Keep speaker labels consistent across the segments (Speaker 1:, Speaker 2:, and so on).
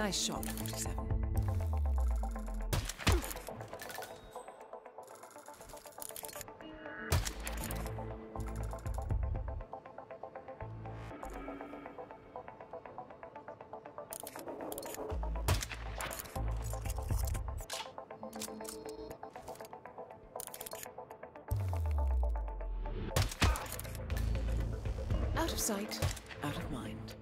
Speaker 1: Nice shot, 47. Out of sight, out of mind.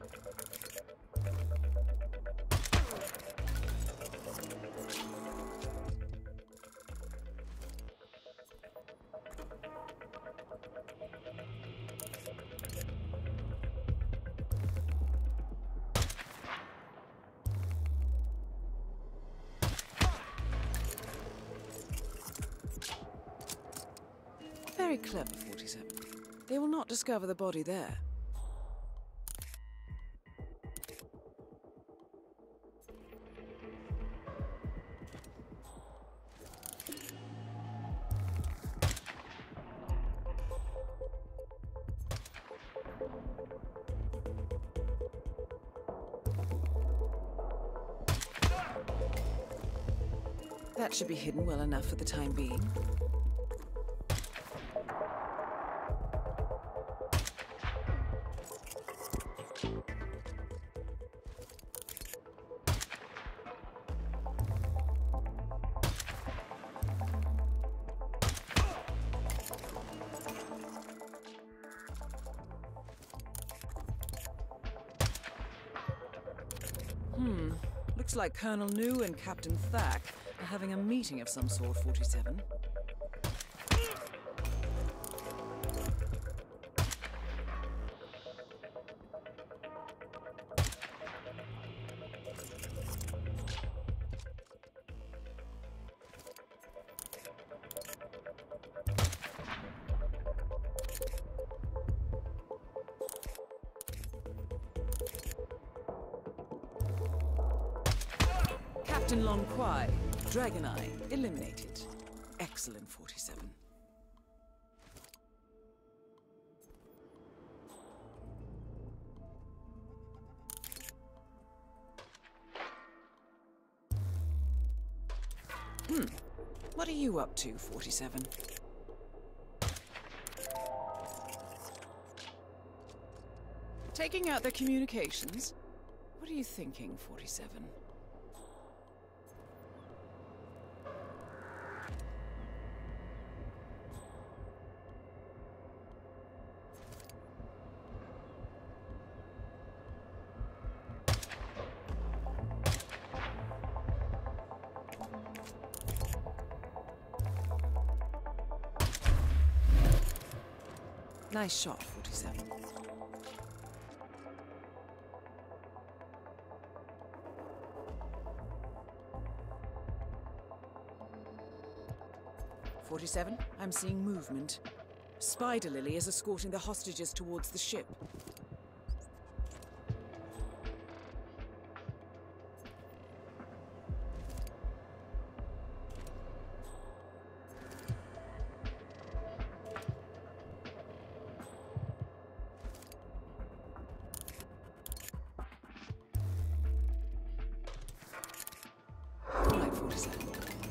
Speaker 1: Clever, 47. They will not discover the body there. That should be hidden well enough for the time being. Hmm. Looks like Colonel New and Captain Thack are having a meeting of some sort, 47. Captain Long Kwai, Dragon Eye, eliminated. Excellent, 47. Hmm. What are you up to, 47? Taking out their communications? What are you thinking, 47? Nice shot, 47. Forty-seven. I'm seeing movement. Spider Lily is escorting the hostages towards the ship.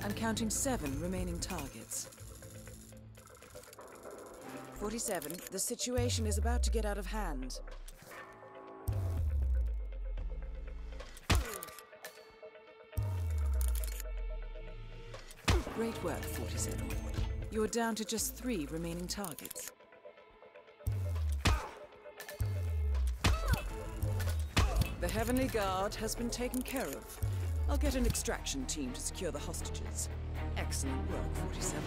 Speaker 1: I'm counting seven remaining targets. 47. The situation is about to get out of hand. Great work, 47. You're down to just three remaining targets. The Heavenly Guard has been taken care of. I'll get an extraction team to secure the hostages. Excellent work, 47.